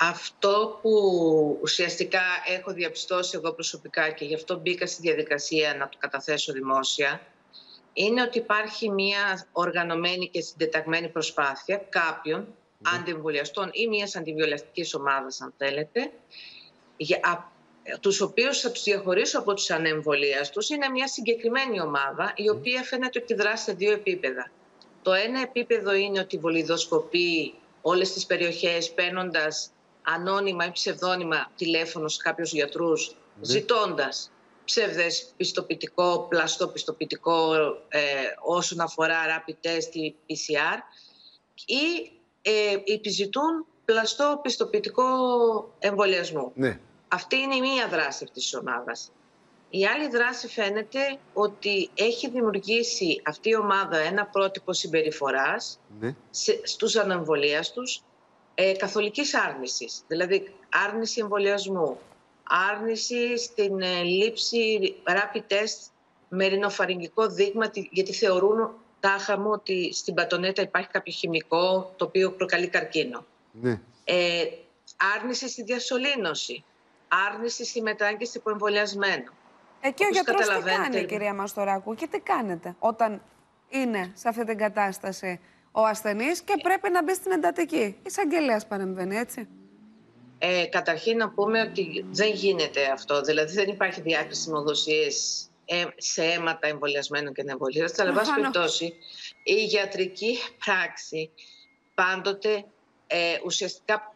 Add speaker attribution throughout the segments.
Speaker 1: Αυτό που ουσιαστικά έχω διαπιστώσει εγώ προσωπικά και γι' αυτό μπήκα στη διαδικασία να το καταθέσω δημόσια, είναι ότι υπάρχει μια οργανωμένη και συντεταγμένη προσπάθεια κάποιων ναι. αντιεμβολιαστών ή μιας αντιβιολαστικής ομάδας, αν θέλετε, για, τους οποίους θα τους διαχωρίσω από τους ανεμβολίαστους. Είναι μια συγκεκριμένη ομάδα, η οποία φαίνεται ότι δράσει σε δύο επίπεδα. Το ένα επίπεδο είναι ότι βολιδοσκοπεί όλες τις περιοχές παίρνοντας ανώνυμα ή ψευδόνυμα τηλέφωνος σε κάποιους γιατρούς, ναι. ζητώντας ψεύδες πιστοποιητικό, πλαστό πιστοποιητικό ε, όσον αφορά rapid test ή PCR ή ε, επιζητούν πλαστό πιστοποιητικό εμβολιασμού.
Speaker 2: Ναι.
Speaker 1: Αυτή είναι η μία δράση αυτής της ομάδας. Η άλλη δράση φαίνεται ότι έχει δημιουργήσει αυτή η ομάδα ένα πρότυπο συμπεριφοράς ναι. στους ανεμβολίαστους ε, καθολικής άρνησης. Δηλαδή άρνηση εμβολιασμού, άρνηση στην ε, λήψη rapid test με ρινοφαρυγγικό δείγμα γιατί θεωρούν τάχα μου ότι στην πατονέτα υπάρχει κάποιο χημικό το οποίο προκαλεί καρκίνο.
Speaker 2: Ναι.
Speaker 1: Ε, άρνηση στη διασωλήνωση, άρνηση στη μετάγγιση από εμβολιασμένο.
Speaker 3: Ε, και ο γιατρός τι κάνει, κυρία Μαστοράκου, και τι κάνετε όταν είναι σε αυτή την κατάσταση; Ο ασθενής και πρέπει να μπει στην εντατική. Η εισαγγελέας παρεμβαίνει, έτσι.
Speaker 1: Ε, καταρχήν να πούμε ότι δεν γίνεται αυτό. Δηλαδή δεν υπάρχει διάκριση νομοδοσίες ε, σε αίματα εμβολιασμένων και ανεμβολίαστων. Αλλά, βάση περιπτώσει, η γιατρική πράξη πάντοτε ε, ουσιαστικά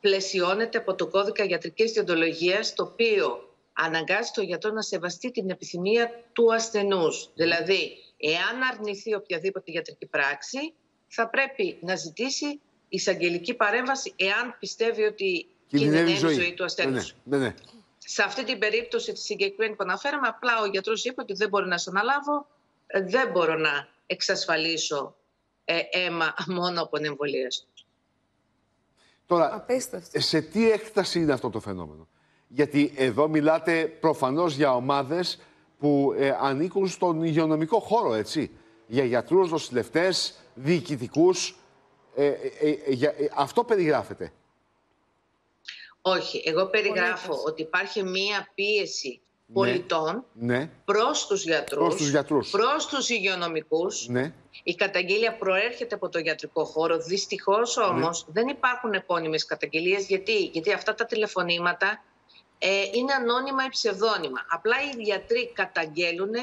Speaker 1: πλαισιώνεται από το κώδικα γιατρικής διοντολογίας, το οποίο αναγκάζει τον γιατρό να σεβαστεί την επιθυμία του ασθενούς. Δηλαδή, εάν αρνηθεί οποιαδήποτε γιατρική πράξη, θα πρέπει να ζητήσει εισαγγελική παρέμβαση εάν πιστεύει ότι κινδυνεύει η ζωή, ζωή του ασθενούς.
Speaker 2: Ναι, ναι, ναι.
Speaker 1: Σε αυτή την περίπτωση τη συγκεκριμένη που αναφέραμε, απλά ο γιατρός είπε ότι δεν μπορεί να σε αναλάβω, δεν μπορώ να εξασφαλίσω ε, αίμα μόνο από εμβολίες του.
Speaker 2: Τώρα, σε τι έκταση είναι αυτό το φαινόμενο; Γιατί εδώ μιλάτε προφανώς για ομάδες που ε, ανήκουν στον υγειονομικό χώρο, έτσι. Για γιατρούς, νοσηλευτές, διοικητικούς. Ε, ε, αυτό περιγράφεται.
Speaker 1: Όχι, εγώ περιγράφω ότι υπάρχει μία πίεση ναι, πολιτών ναι. προς τους γιατρούς,
Speaker 2: προς τους, γιατρούς.
Speaker 1: προς τους υγειονομικούς.
Speaker 2: Ναι.
Speaker 1: Η καταγγελία προέρχεται από το γιατρικό χώρο. Δυστυχώς όμως ναι. δεν υπάρχουν επώνυμες καταγγελίες. Γιατί, Γιατί αυτά τα τηλεφωνήματα ε, είναι ανώνυμα ή ψευδόνυμα. Απλά οι γιατροί καταγγέλουν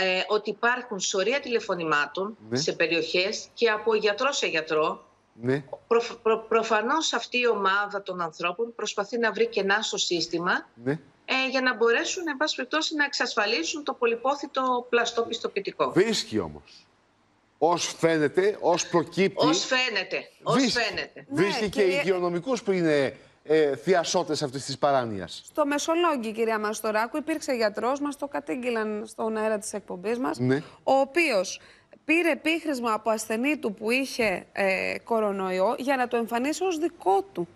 Speaker 1: ε, ότι υπάρχουν σωρία τηλεφωνημάτων ναι. σε περιοχές και από γιατρό σε γιατρό
Speaker 2: ναι.
Speaker 1: Προ, προ, προφανώς αυτή η ομάδα των ανθρώπων προσπαθεί να βρει κενά στο σύστημα
Speaker 2: ναι.
Speaker 1: ε, για να μπορέσουν εν πάση περιπτώσει να εξασφαλίσουν το πολυπόθητο πλαστό πιστοποιητικό.
Speaker 2: Βρίσκει όμως. Ως φαίνεται, ως προκύπτει...
Speaker 1: Ως φαίνεται, ως φαίνεται.
Speaker 2: Βρίσκει ναι, και, και υγειονομικούς που είναι ε, θειασότες αυτής της παράνοιας.
Speaker 3: Στο Μεσολόγγι, κυρία Μαστοράκου, υπήρξε γιατρός, μας το κατήγγειλαν στον αέρα της εκπομπής μας,
Speaker 2: ναι.
Speaker 3: ο οποίος πήρε επίχρησμα από ασθενή του που είχε ε, κορονοϊό για να το εμφανίσει ως δικό του.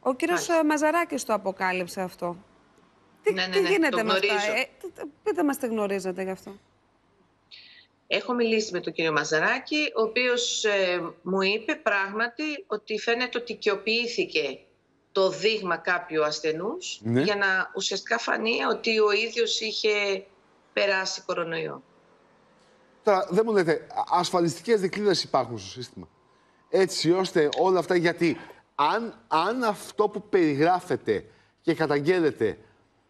Speaker 3: Ο κύριος Μάλιστα. Μαζαράκης το αποκάλυψε αυτό. Τι,
Speaker 1: ναι, ναι,
Speaker 3: τι
Speaker 1: ναι,
Speaker 3: γίνεται με αυτά, ε, πείτε μας τι γνωρίζετε γι' αυτό.
Speaker 1: Έχω μιλήσει με τον κύριο Μαζαράκη, ο οποίος ε, μου είπε πράγματι ότι φαίνεται ότι οικειοποιήθηκε το δείγμα κάποιου ασθενούς
Speaker 2: ναι.
Speaker 1: για να ουσιαστικά φανεί ότι ο ίδιος είχε περάσει κορονοϊό.
Speaker 2: Τώρα, δεν μου λέτε, ασφαλιστικές δικλείδες υπάρχουν στο σύστημα. Έτσι ώστε όλα αυτά, γιατί αν, αν αυτό που περιγράφεται και καταγγέλλεται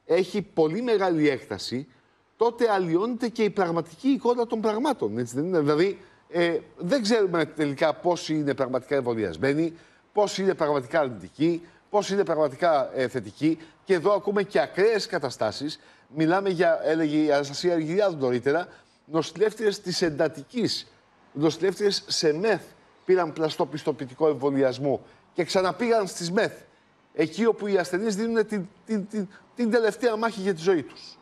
Speaker 2: έχει πολύ μεγάλη έκταση, τότε αλλοιώνεται και η πραγματική εικόνα των πραγμάτων. Έτσι δεν είναι; Δηλαδή, ε, δεν ξέρουμε τελικά πόσοι είναι πραγματικά εμβολιασμένοι, πόσοι είναι πραγματικά αρνητικοί, πόσοι είναι πραγματικά ε, θετικοί. Και εδώ ακούμε και ακραίες καταστάσεις. Μιλάμε για, έλεγε η Αναστασία Αργυριάδου νωρίτερα, νοσηλεύτριες της εντατικής, νοσηλεύτριες σε μεθ πήραν πλαστό πιστοποιητικό εμβολιασμό και ξαναπήγαν στις μεθ. Εκεί όπου οι ασθενείς δίνουν την, την, την, την τελευταία μάχη για τη ζωή τους.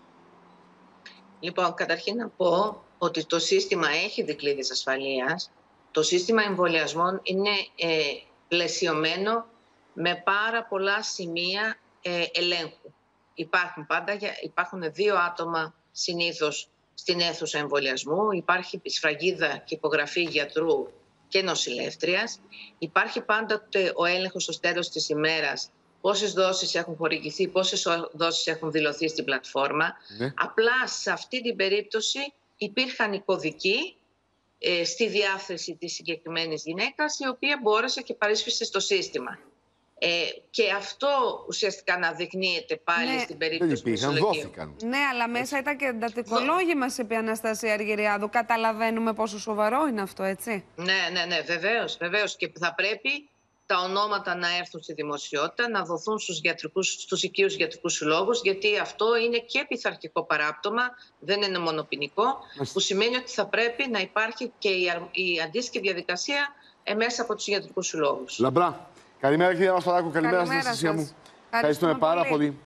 Speaker 1: Λοιπόν, καταρχήν να πω ότι το σύστημα έχει δικλείδες ασφαλείας. Το σύστημα εμβολιασμών είναι ε, πλαισιωμένο με πάρα πολλά σημεία ε, ελέγχου. Υπάρχουν πάντα, υπάρχουν δύο άτομα συνήθως στην αίθουσα εμβολιασμού. Υπάρχει σφραγίδα και υπογραφή γιατρού και νοσηλεύτριας. Υπάρχει πάντοτε ο έλεγχος στο τέλος της ημέρας πόσες δόσεις έχουν χορηγηθεί, πόσες δόσεις έχουν δηλωθεί στην πλατφόρμα. Ναι. Απλά σε αυτή την περίπτωση υπήρχαν οι κωδικοί ε, στη διάθεση της συγκεκριμένης γυναίκας, η οποία μπόρεσε και παρίσφυσε στο σύστημα. Ε, και αυτό ουσιαστικά να δεικνύεται πάλι ναι. στην περίπτωση
Speaker 2: του δόθηκαν.
Speaker 3: Ναι, αλλά μέσα ήταν και εντατικολόγημα, σε είπε Αναστασία Αργυριάδου. Καταλαβαίνουμε πόσο σοβαρό είναι αυτό, έτσι.
Speaker 1: Ναι, ναι, ναι, βεβαίως, βεβαίως. Και θα πρέπει τα ονόματα να έρθουν στη δημοσιότητα, να δοθούν στους, γιατρικούς, στους οικείους γιατρικούς συλλόγους, γιατί αυτό είναι και πειθαρχικό παράπτωμα, δεν είναι μόνο ποινικό, που σημαίνει ότι θα πρέπει να υπάρχει και η, η αντίστοιχη διαδικασία ε, μέσα από τους γιατρικούς συλλόγους.
Speaker 2: Λαμπρά. Καλημέρα κύριε Μαστοράκου, καλημέρα, καλημέρα στην μου. Ευχαριστούμε πάρα πολύ.